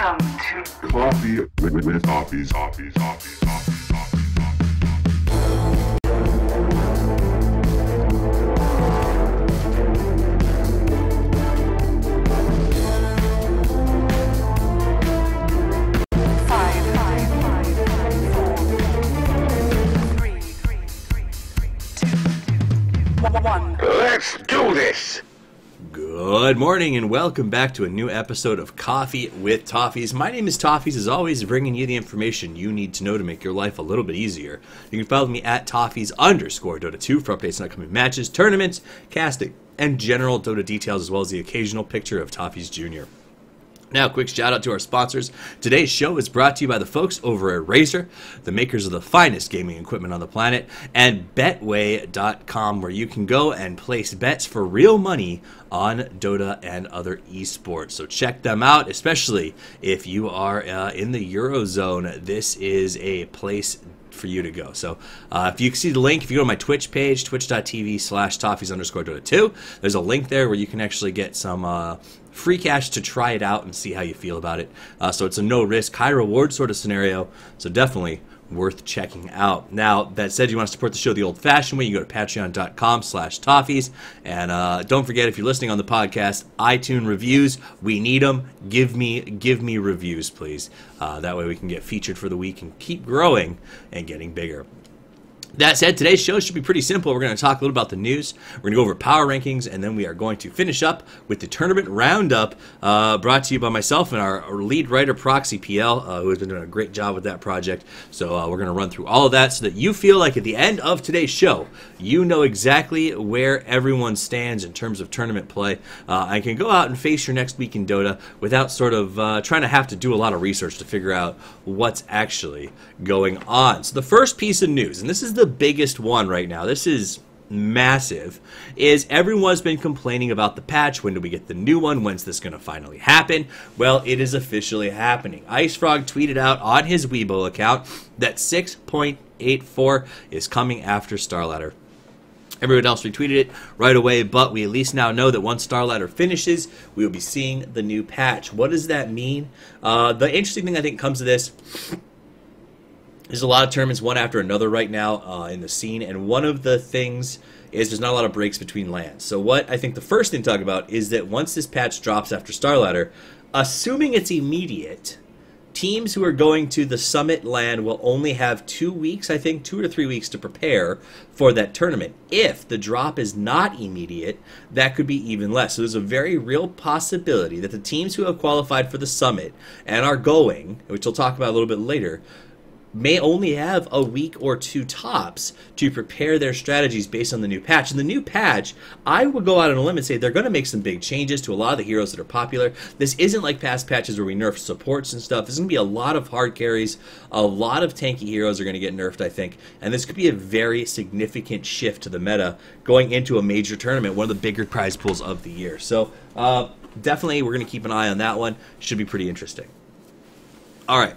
Welcome to Coffee with, with, with Hoppies, Hoppies, Hoppies, Hoppies, Hoppies, five, five, five, four, three, two, one. Let's do this! Good morning and welcome back to a new episode of Coffee with Toffees. My name is Toffees, as always, bringing you the information you need to know to make your life a little bit easier. You can follow me at Toffees underscore Dota 2 for updates on upcoming matches, tournaments, casting, and general Dota details, as well as the occasional picture of Toffees Jr. Now, quick shout out to our sponsors. Today's show is brought to you by the folks over at Razer, the makers of the finest gaming equipment on the planet, and Betway.com, where you can go and place bets for real money on Dota and other esports. So check them out, especially if you are uh, in the Eurozone. This is a place for you to go. So uh, if you see the link, if you go to my Twitch page, twitch.tv slash toffees underscore Dota 2, there's a link there where you can actually get some uh, free cash to try it out and see how you feel about it. Uh, so it's a no risk, high reward sort of scenario. So definitely worth checking out. Now, that said, you want to support the show the old-fashioned way, you go to patreon.com slash toffees. And uh, don't forget, if you're listening on the podcast, iTunes reviews, we need them. Give me, give me reviews, please. Uh, that way we can get featured for the week and keep growing and getting bigger. That said, today's show should be pretty simple. We're going to talk a little about the news. We're going to go over power rankings, and then we are going to finish up with the tournament roundup uh, brought to you by myself and our, lead writer, Proxy PL, uh, who has been doing a great job with that project. So uh, we're going to run through all of that so that you feel like at the end of today's show, you know exactly where everyone stands in terms of tournament play. Uh, and can go out and face your next week in Dota without sort of uh, trying to have to do a lot of research to figure out what's actually going on. So the first piece of news, and this is the biggest one right now. This is massive is everyone's been complaining about the patch when do we get the new one when's this going to finally happen well it is officially happening icefrog tweeted out on his weibo account that 6.84 is coming after starladder Everyone else retweeted it right away, but we at least now know that once Starladder finishes, we will be seeing the new patch. What does that mean? Uh, the interesting thing I think comes to this there's a lot of tournaments one after another right now uh, in the scene, and one of the things is there's not a lot of breaks between LANs. So what I think the first thing to talk about is that once this patch drops after Starladder, assuming it's immediate, teams who are going to the summit LAN will only have two weeks, I think, two or three weeks to prepare for that tournament. If the drop is not immediate, that could be even less. So there's a very real possibility that the teams who have qualified for the summit and are going, which we'll talk about a little bit later, may only have a week or two tops to prepare their strategies based on the new patch. And the new patch, I would go out on a limb and say they're going to make some big changes to a lot of the heroes that are popular. This isn't like past patches where we nerf supports and stuff. There's going to be a lot of hard carries. A lot of tanky heroes are going to get nerfed, I think. And this could be a very significant shift to the meta going into a major tournament, one of the bigger prize pools of the year. So, uh, definitely, we're going to keep an eye on that one. Should be pretty interesting. All right.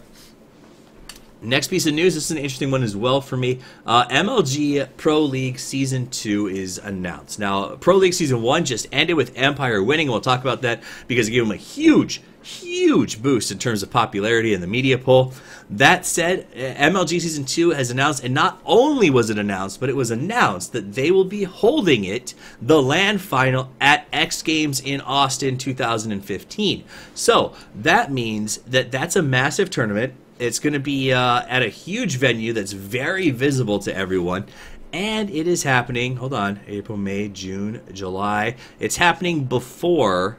Next piece of news, this is an interesting one as well for me. Uh, MLG Pro League Season 2 is announced. Now, Pro League Season 1 just ended with Empire winning, we'll talk about that because it gave them a huge, huge boost in terms of popularity in the media poll. That said, MLG Season 2 has announced, and not only was it announced, but it was announced that they will be holding it, the LAN final, at X Games in Austin 2015. So, that means that that's a massive tournament. It's going to be uh, at a huge venue that's very visible to everyone. And it is happening, hold on, April, May, June, July. It's happening before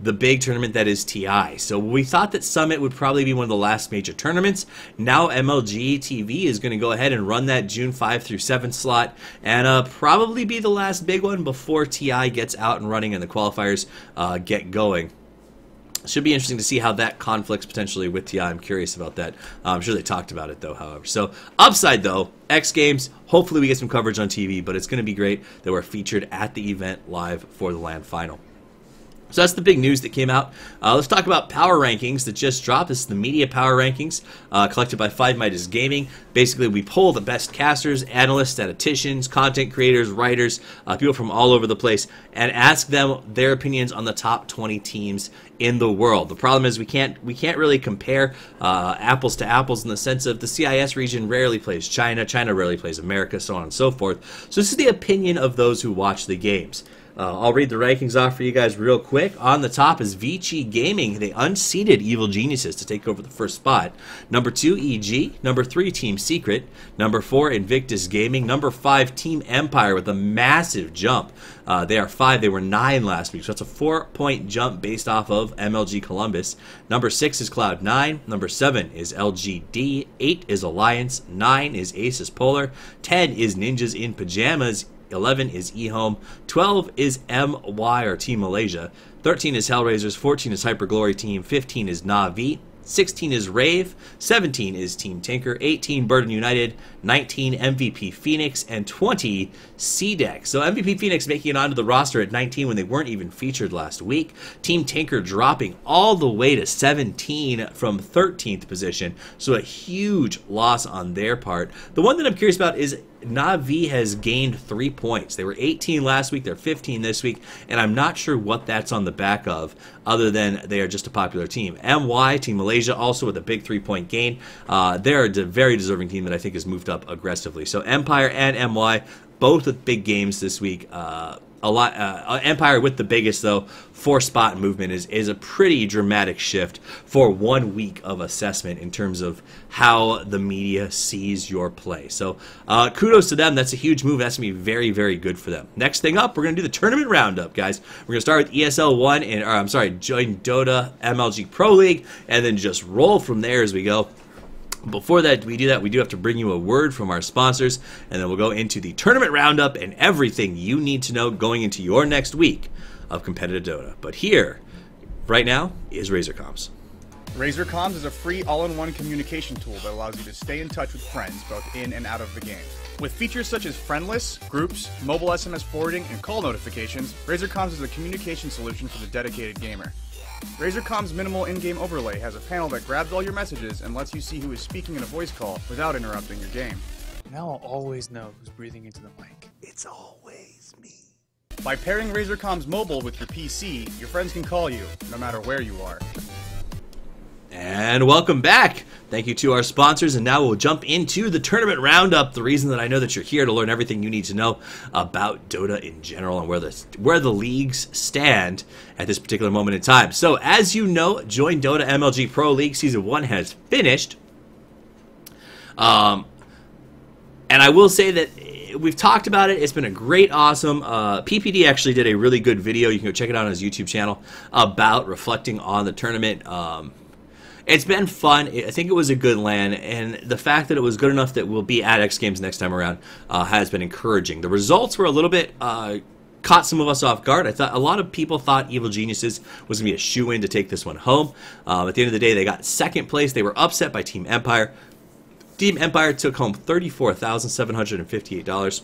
the big tournament that is TI. So we thought that Summit would probably be one of the last major tournaments. Now MLG TV is going to go ahead and run that June 5 through 7 slot and uh, probably be the last big one before TI gets out and running and the qualifiers uh, get going. Should be interesting to see how that conflicts potentially with TI. I'm curious about that. Uh, I'm sure they talked about it though, however. So, upside though, X Games, hopefully we get some coverage on TV, but it's going to be great that we're featured at the event live for the LAN final. So that's the big news that came out. Uh, let's talk about power rankings that just dropped. This is the media power rankings uh, collected by Five Midas Gaming. Basically, we pull the best casters, analysts, statisticians, content creators, writers, uh, people from all over the place, and ask them their opinions on the top 20 teams in the world. The problem is we can't we can't really compare uh, apples to apples in the sense of the CIS region rarely plays China, China rarely plays America, so on and so forth. So this is the opinion of those who watch the games. Uh, I'll read the rankings off for you guys real quick. On the top is Vici Gaming. They unseated Evil Geniuses to take over the first spot. Number two, EG. Number three, Team Secret. Number four, Invictus Gaming. Number five, Team Empire with a massive jump. Uh, they are five. They were nine last week, so that's a four-point jump based off of MLG Columbus. Number six is Cloud Nine. Number seven is LGD. Eight is Alliance. Nine is Aces Polar. Ten is Ninjas in Pajamas. 11 is eHome, 12 is MY or Team Malaysia, 13 is Hellraisers, 14 is Hyper Glory Team, 15 is Navi, 16 is Rave, 17 is Team Tinker, 18 Burden United, 19 MVP Phoenix, and 20 CDEC. So MVP Phoenix making it onto the roster at 19 when they weren't even featured last week. Team Tinker dropping all the way to 17 from 13th position. So a huge loss on their part. The one that I'm curious about is Navi has gained three points. They were 18 last week, they're 15 this week, and I'm not sure what that's on the back of, other than they are just a popular team. MY, Team Malaysia, also with a big three point gain. Uh, they're a very deserving team that I think has moved up aggressively. So Empire and MY, both with big games this week. Uh, a lot. Uh, Empire with the biggest though four spot movement is is a pretty dramatic shift for one week of assessment in terms of how the media sees your play. So uh, kudos to them. That's a huge move. That's gonna be very very good for them. Next thing up, we're gonna do the tournament roundup, guys. We're gonna start with ESL one and or, I'm sorry, join Dota MLG Pro League, and then just roll from there as we go. Before that, we do that, we do have to bring you a word from our sponsors, and then we'll go into the tournament roundup and everything you need to know going into your next week of competitive Dota. But here, right now, is. Razer Comms is a free all-in-one communication tool that allows you to stay in touch with friends both in and out of the game. With features such as friendless, groups, mobile SMS forwarding, and call notifications, Razer Comms is a communication solution for the dedicated gamer. Razer Comm's minimal in-game overlay has a panel that grabs all your messages and lets you see who is speaking in a voice call without interrupting your game. Now I'll always know who's breathing into the mic. It's always me. By pairing Razer Comm's mobile with your PC, your friends can call you, no matter where you are. And welcome back. Thank you to our sponsors. And now we'll jump into the tournament roundup. The reason that I know that you're here to learn everything you need to know about Dota in general and where the where the leagues stand at this particular moment in time. So, as you know, Join Dota MLG Pro League Season 1 has finished. Um, and I will say that we've talked about it. It's been a great, awesome. Uh, PPD actually did a really good video. You can go check it out on his YouTube channel about reflecting on the tournament. Um, it's been fun. I think it was a good LAN, and the fact that it was good enough that we'll be at X Games next time around uh, has been encouraging. The results were a little bit. Uh, caught some of us off guard. I thought a lot of people thought Evil Geniuses was going to be a shoe in to take this one home. Um, at the end of the day, they got second place. They were upset by Team Empire. Team Empire took home $34,758.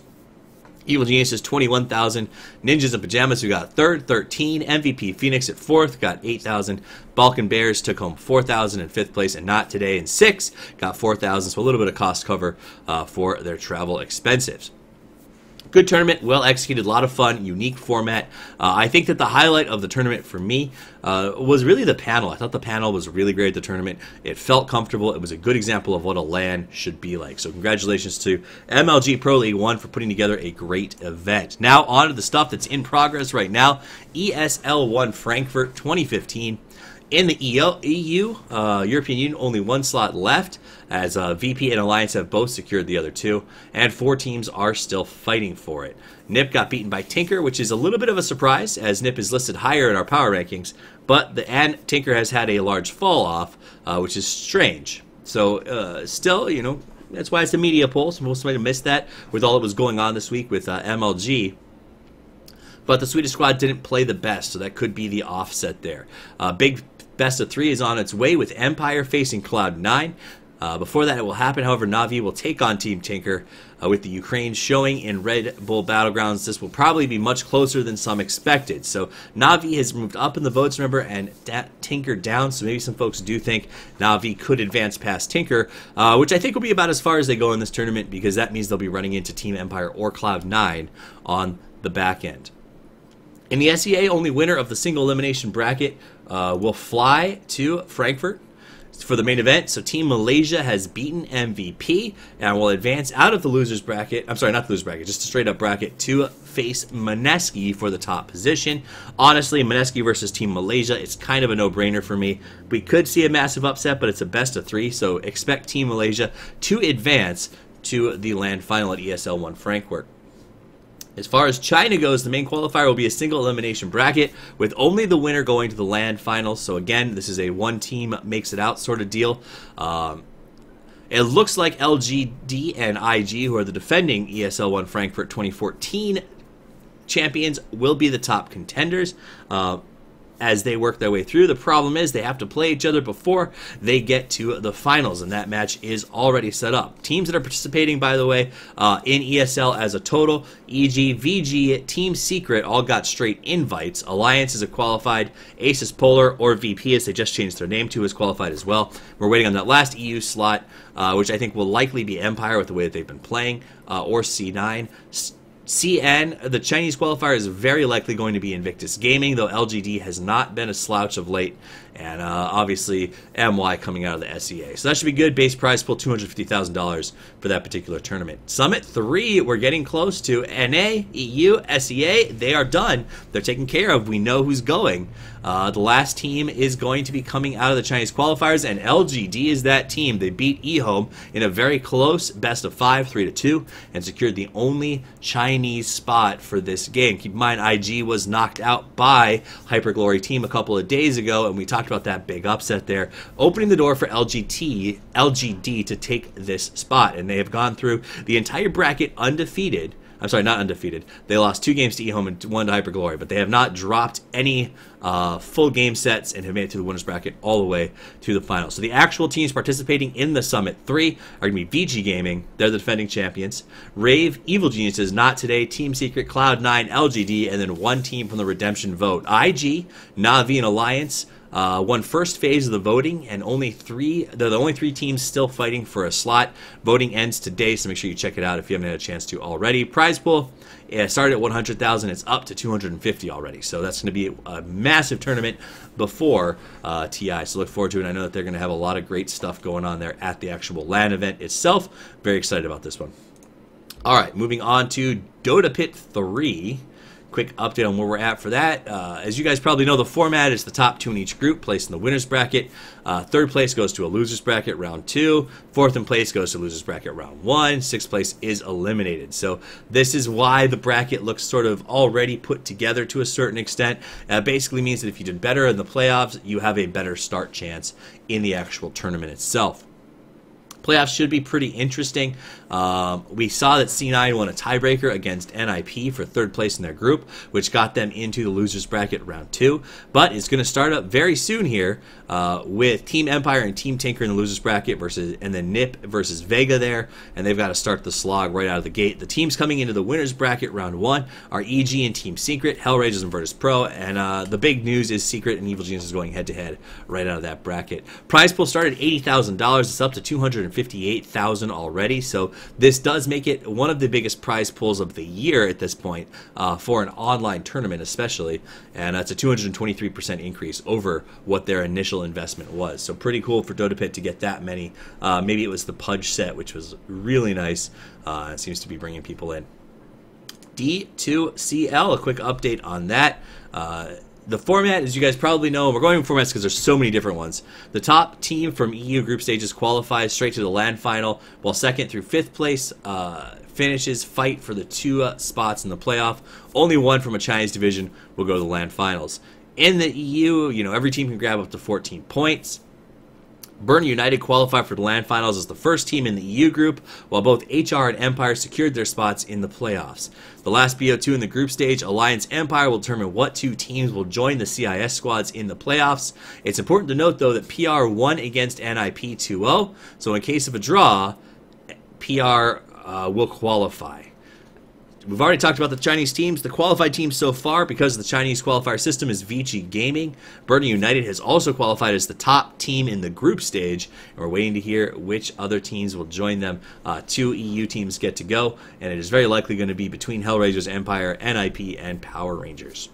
Evil Geniuses 21,000. Ninjas in Pajamas who got third, 13. MVP Phoenix at fourth, got 8,000. Balkan Bears took home 4,000 in fifth place, and Not Today in sixth, got 4,000. So a little bit of cost cover uh, for their travel expenses. Good tournament, well executed, a lot of fun, unique format. Uh, I think that the highlight of the tournament for me uh, was really the panel. I thought the panel was really great at the tournament. It felt comfortable. It was a good example of what a LAN should be like. So congratulations to MLG Pro League One for putting together a great event. Now on to the stuff that's in progress right now. ESL One Frankfurt 2015. In the EU, uh, European Union, only one slot left, as uh, VP and Alliance have both secured the other two, and four teams are still fighting for it. NIP got beaten by Tinker, which is a little bit of a surprise, as NIP is listed higher in our power rankings, but the and Tinker has had a large fall off, uh, which is strange. So, uh, still, you know, that's why it's a media poll, so most might have missed that with all that was going on this week with uh, MLG but the Swedish squad didn't play the best, so that could be the offset there. Uh, big best of three is on its way with Empire facing Cloud9. Uh, before that, it will happen. However, Navi will take on Team Tinker uh, with the Ukraine showing in Red Bull Battlegrounds. This will probably be much closer than some expected. So Navi has moved up in the votes, remember, and Tinker down. So maybe some folks do think Navi could advance past Tinker, uh, which I think will be about as far as they go in this tournament because that means they'll be running into Team Empire or Cloud9 on the back end. In the SEA, only winner of the single elimination bracket uh, will fly to Frankfurt for the main event. So Team Malaysia has beaten MVP and will advance out of the losers bracket. I'm sorry, not the losers bracket, just a straight up bracket to face Mineski for the top position. Honestly, Mineski versus Team Malaysia, it's kind of a no-brainer for me. We could see a massive upset, but it's a best of three, so expect Team Malaysia to advance to the LAN final at ESL One Frankfurt. As far as China goes, the main qualifier will be a single elimination bracket with only the winner going to the LAN finals. So again, this is a one team makes it out sort of deal. Um, it looks like LGD and IG, who are the defending ESL One Frankfurt 2014 champions, will be the top contenders. Uh, as they work their way through. The problem is they have to play each other before they get to the finals, and that match is already set up. Teams that are participating, by the way, uh, in ESL as a total, EG, VG, Team Secret, all got straight invites. Alliance is a qualified. Aces Polar or VP, as they just changed their name to, is qualified as well. We're waiting on that last EU slot, uh, which I think will likely be Empire with the way that they've been playing, uh, or C9. CN, the Chinese qualifier is very likely going to be Invictus Gaming, though LGD has not been a slouch of late, and uh, obviously MY coming out of the SEA. So that should be good. Base prize pool $250,000 for that particular tournament. Summit 3, we're getting close to NA, EU, SEA. They are done. They're taken care of. We know who's going. Uh, the last team is going to be coming out of the Chinese qualifiers, and LGD is that team. They beat eHome in a very close best of five, three to two, and secured the only Chinese spot for this game. Keep in mind, IG was knocked out by Hyperglory team a couple of days ago, and we talked about that big upset there, opening the door for LGT, LGD to take this spot, and they have gone through the entire bracket undefeated. I'm sorry, not undefeated. They lost two games to eHome and one to Hyperglory, but they have not dropped any uh, full game sets and have made it to the winners bracket all the way to the final. So the actual teams participating in the Summit 3 are going to be VG Gaming, they're the defending champions, Rave, Evil Geniuses, Not Today, Team Secret, Cloud9, LGD, and then one team from the Redemption Vote. IG, Navi, and Alliance uh, won first phase of the voting, and only three they're the only three teams still fighting for a slot. Voting ends today, so make sure you check it out if you haven't had a chance to already. Prize pool it started at 100,000. It's up to 250 already, so that's going to be a massive tournament before uh, TI. So look forward to it. I know that they're going to have a lot of great stuff going on there at the actual LAN event itself. Very excited about this one. All right, moving on to Dota Pit 3 quick update on where we're at for that. Uh, as you guys probably know, the format is the top two in each group placed in the winners bracket. Uh, third place goes to a losers bracket round two. Fourth in place goes to losers bracket round one. Sixth place is eliminated. So this is why the bracket looks sort of already put together to a certain extent. Uh, basically means that if you did better in the playoffs, you have a better start chance in the actual tournament itself. Playoffs should be pretty interesting. Um, we saw that C9 won a tiebreaker against NIP for third place in their group, which got them into the losers bracket round two. But it's going to start up very soon here uh, with Team Empire and Team Tinker in the losers bracket versus, and then Nip versus Vega there, and they've got to start the slog right out of the gate. The teams coming into the winners bracket round one are EG and Team Secret, Hellraisers and Virtus Pro, and uh, the big news is Secret and Evil Genius is going head to head right out of that bracket. Prize pool started eighty thousand dollars. It's up to two hundred and fifty-eight thousand already. So this does make it one of the biggest prize pools of the year at this point uh, for an online tournament, especially, and that's a two hundred and twenty-three percent increase over what their initial investment was. So pretty cool for Dota Pit to get that many. Uh, maybe it was the Pudge set, which was really nice. Uh, seems to be bringing people in. D2CL, a quick update on that. Uh, the format, as you guys probably know, we're going formats because there's so many different ones. The top team from EU group stages qualifies straight to the LAN final, while second through fifth place uh, finishes fight for the two uh, spots in the playoff. Only one from a Chinese division will go to the LAN finals. In the EU, you know, every team can grab up to 14 points. Burn United qualified for the LAN finals as the first team in the EU group, while both HR and Empire secured their spots in the playoffs. The last BO2 in the group stage, Alliance Empire will determine what two teams will join the CIS squads in the playoffs. It's important to note, though, that PR won against NIP 2 0, so in case of a draw, PR uh, will qualify. We've already talked about the Chinese teams. The qualified teams so far, because of the Chinese qualifier system is VG Gaming, Burning United has also qualified as the top team in the group stage, we're waiting to hear which other teams will join them. Uh, two EU teams get to go, and it is very likely going to be between Hellraisers Empire, NIP, and Power Rangers.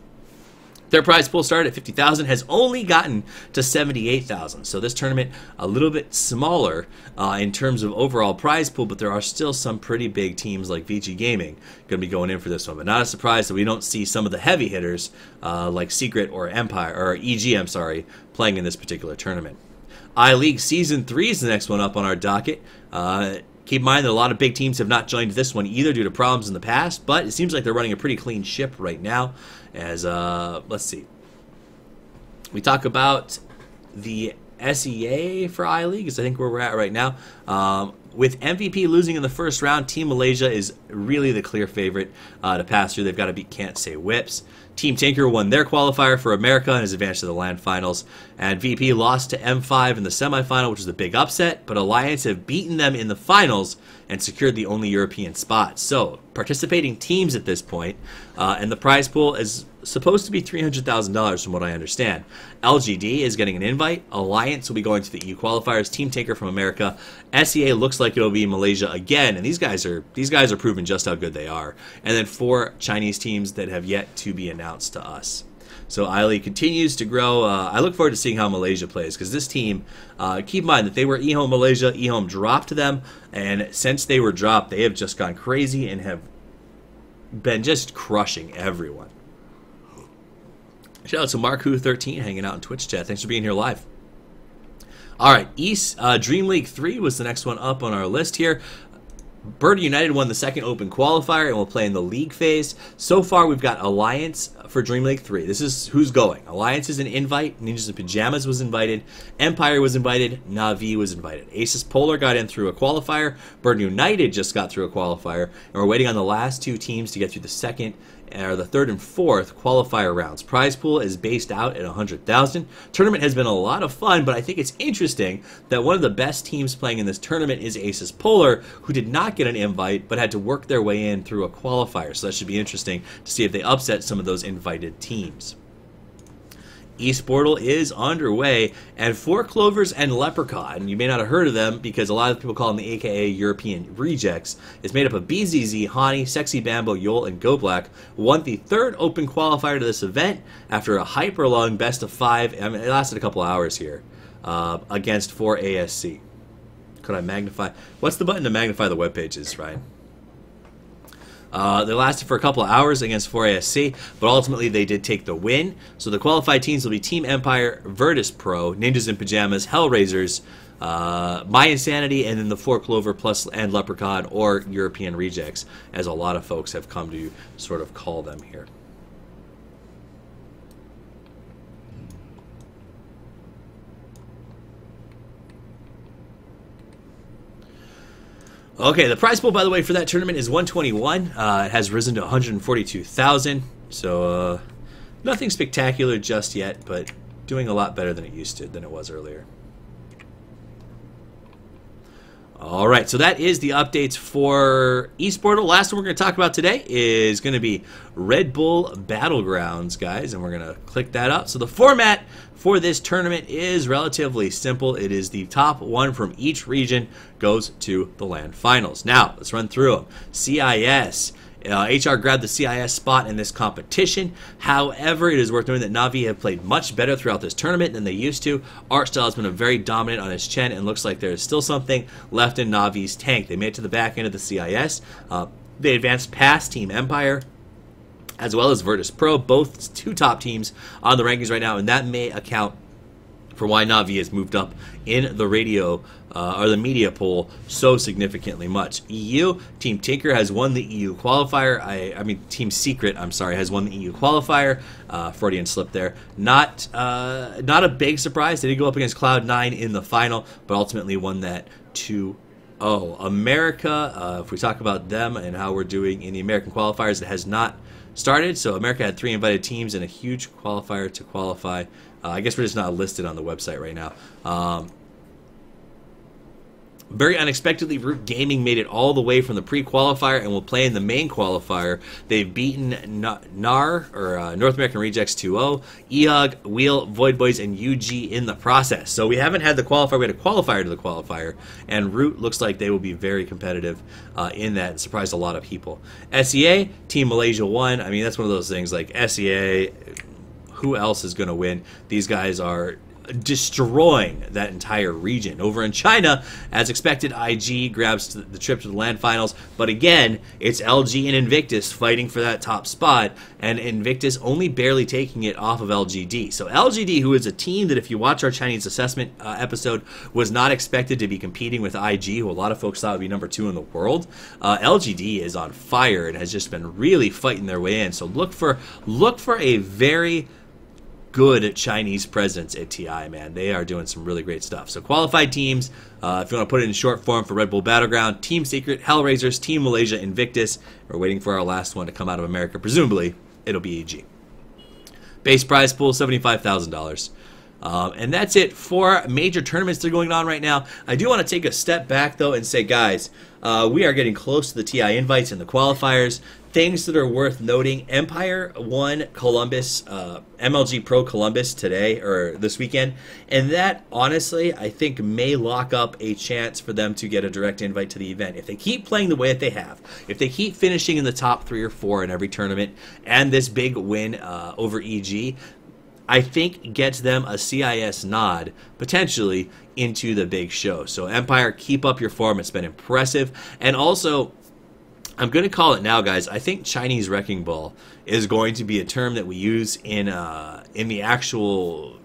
Their prize pool started at 50,000, has only gotten to 78,000. So this tournament a little bit smaller uh, in terms of overall prize pool, but there are still some pretty big teams like VG Gaming going to be going in for this one. But not a surprise that we don't see some of the heavy hitters uh, like Secret or Empire or EG, I'm sorry, playing in this particular tournament. I League Season 3 is the next one up on our docket. Uh, Keep in mind that a lot of big teams have not joined this one either due to problems in the past, but it seems like they're running a pretty clean ship right now. As uh, let's see, we talk about the SEA for I League is I think where we're at right now. Um, with MVP losing in the first round, Team Malaysia is really the clear favorite uh, to pass through. They've got to beat Can't Say Whips. Team Tinker won their qualifier for America and has advanced to the LAN finals. And VP lost to M5 in the semifinal, which was a big upset, but Alliance have beaten them in the finals and secured the only European spot. So, participating teams at this point, uh, and the prize pool is supposed to be $300,000 from what I understand. LGD is getting an invite. Alliance will be going to the EU qualifiers. Team Taker from America. SEA looks like it'll be Malaysia again, and these guys are these guys are proving just how good they are. And then four Chinese teams that have yet to be announced to us. So Eiley continues to grow. Uh, I look forward to seeing how Malaysia plays because this team, uh, keep in mind that they were eHome Malaysia. eHome dropped them, and since they were dropped, they have just gone crazy and have been just crushing everyone. Shout out to Mark Who 13 hanging out in Twitch chat. Thanks for being here live. All right, East uh, Dream League 3 was the next one up on our list here. Bird United won the second open qualifier and will play in the league phase. So far, we've got Alliance for Dream League 3. This is who's going. Alliance is an invite. Ninjas in Pajamas was invited. Empire was invited. Navi was invited. Aces Polar got in through a qualifier. Bird United just got through a qualifier. And we're waiting on the last two teams to get through the second or the third and fourth qualifier rounds. Prize pool is based out at 100,000. Tournament has been a lot of fun, but I think it's interesting that one of the best teams playing in this tournament is Aces Polar, who did not get an invite but had to work their way in through a qualifier. So that should be interesting to see if they upset some of those invited teams. Esportal is underway, and Four Clovers and Leprechaun, you may not have heard of them because a lot of people call them the AKA European Rejects, is made up of BZZ, Hani, Sexy Bamboe, Yol, and Go Black, won the third open qualifier to this event after a hyper long best of five, I mean, it lasted a couple hours here, uh, against 4ASC. Could I magnify? What's the button to magnify the web pages, Ryan? Uh, they lasted for a couple of hours against 4ASC, but ultimately they did take the win. So the qualified teams will be Team Empire, Virtus Pro, Ninjas in Pajamas, Hellraisers, uh, mYinsanity, and then the Four Clover Plus and Leprechaun or European Rejects, as a lot of folks have come to sort of call them here. Okay, the prize pool, by the way, for that tournament is 121. Uh, it has risen to 142,000. So, uh, nothing spectacular just yet, but doing a lot better than it used to, than it was earlier. All right, so that is the updates for eSportal. Last one we're going to talk about today is going to be Red Bull Battlegrounds, guys, and we're going to click that up. So the format for this tournament is relatively simple. It is the top one from each region goes to the LAN finals. Now, let's run through them. CIS. Uh, HR grabbed the CIS spot in this competition. However, it is worth noting that Navi have played much better throughout this tournament than they used to. Artstyle has been a very dominant on his Chen, and looks like there is still something left in Navi's tank. They made it to the back end of the CIS. Uh, they advanced past Team Empire as well as Virtus Pro, both two top teams on the rankings right now, and that may account for why Navi has moved up in the radio uh, or the media poll so significantly much. EU Team Tinker has won the EU qualifier. I, I mean Team Secret. I'm sorry, has won the EU qualifier. Uh, Freudian slip there. Not uh, not a big surprise. They did go up against Cloud Nine in the final, but ultimately won that two. Oh, America. Uh, if we talk about them and how we're doing in the American qualifiers, it has not started. So America had three invited teams and a huge qualifier to qualify. Uh, I guess we're just not listed on the website right now. Um, very unexpectedly, Root Gaming made it all the way from the pre-qualifier and will play in the main qualifier. They've beaten NAR or uh, North American Rejects 2-0, EOG, Wheel, Void Boys, and UG in the process. So we haven't had the qualifier. We had a qualifier to the qualifier, and Root looks like they will be very competitive uh, in that surprised a lot of people. SEA Team Malaysia won. I mean, that's one of those things like SEA. Who else is going to win? These guys are destroying that entire region. Over in China, as expected, IG grabs the trip to the LAN finals, but again, it's LG and Invictus fighting for that top spot, and Invictus only barely taking it off of LGD. So LGD, who is a team that if you watch our Chinese assessment uh, episode, was not expected to be competing with IG, who a lot of folks thought would be number two in the world. Uh, LGD is on fire and has just been really fighting their way in. So look for look for a very good Chinese presence at TI, man. They are doing some really great stuff. So qualified teams, uh, if you want to put it in short form for Red Bull Battleground, Team Secret, Hellraisers, Team Malaysia, Invictus. We're waiting for our last one to come out of America. Presumably, it'll be EG. Base prize pool, $75,000. Um, and that's it for major tournaments that are going on right now. I do want to take a step back, though, and say, guys, uh, we are getting close to the TI invites and the qualifiers. Things that are worth noting empire won columbus uh, mlg pro columbus today or this weekend and that honestly i think may lock up a chance for them to get a direct invite to the event. If they keep playing the way that they have if they keep finishing in the top three or four in every tournament and this big win uh, over eg I think gets them a CIS nod potentially into the big show. So Empire, keep up your form. It's been impressive. And also, I'm going to call it now, guys. I think Chinese wrecking ball is going to be a term that we use in uh, in the actual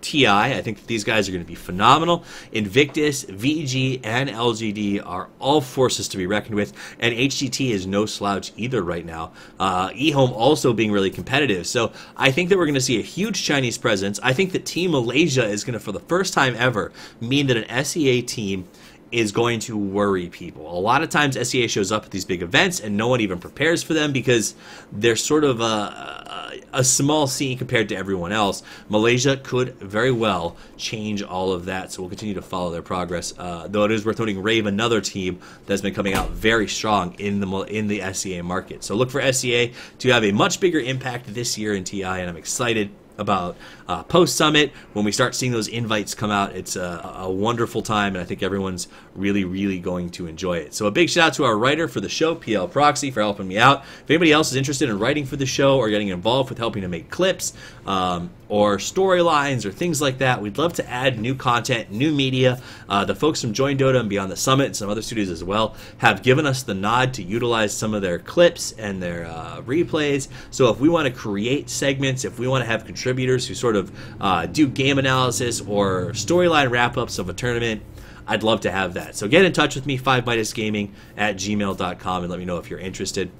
TI. I think these guys are going to be phenomenal. Invictus, VG, and LGD are all forces to be reckoned with, and HGT is no slouch either right now. Uh, eHome also being really competitive. So I think that we're going to see a huge Chinese presence. I think that Team Malaysia is going to, for the first time ever, mean that an SEA team is going to worry people. A lot of times SEA shows up at these big events and no one even prepares for them because they're sort of a, a, small scene compared to everyone else. Malaysia could very well change all of that, so we'll continue to follow their progress. Uh, though it is worth noting, Rave, another team that's been coming out very strong in the in the SEA market. So look for SEA to have a much bigger impact this year in TI, and I'm excited about uh, post summit. When we start seeing those invites come out, it's a, a, wonderful time, and I think everyone's really, really going to enjoy it. So a big shout out to our writer for the show, PL Proxy, for helping me out. If anybody else is interested in writing for the show or getting involved with helping to make clips um, or storylines or things like that, we'd love to add new content, new media. Uh, the folks from Join Dota and Beyond the Summit and some other studios as well have given us the nod to utilize some of their clips and their uh, replays. So if we want to create segments, if we want to have contributors who sort of uh, do game analysis or storyline wrap ups of a tournament, I'd love to have that. So get in touch with me, 5 Gaming at gmail.com, and let me know if you're interested.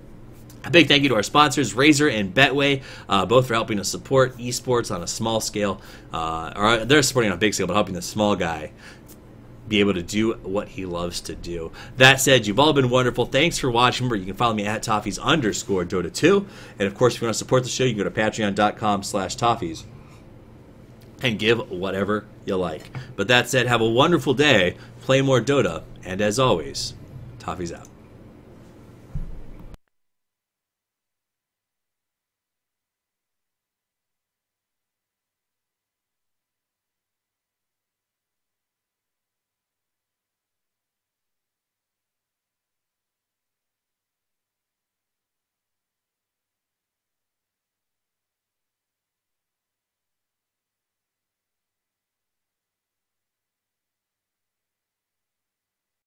A big thank you to our sponsors, Razer and Betway, uh, both for helping us support esports on a small scale. Uh, or they're supporting on a big scale, but helping the small guy be able to do what he loves to do. That said, you've all been wonderful. Thanks for watching. Remember, you can follow me at Toffees underscore Dota 2. And of course, if you want to support the show, you can go to patreon.com slash Toffees and give whatever you like. But that said, have a wonderful day, play more Dota, and as always, Toffee's out.